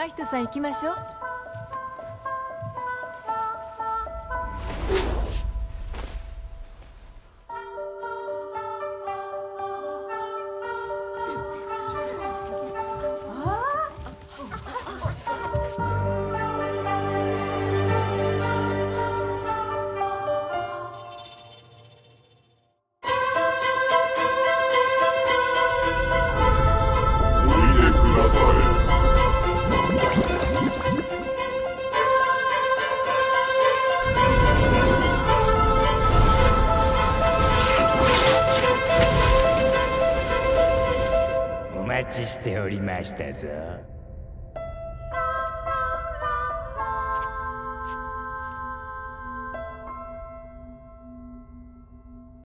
真人さん行きましょう。おいでくだされお待ちしておりましたぞ。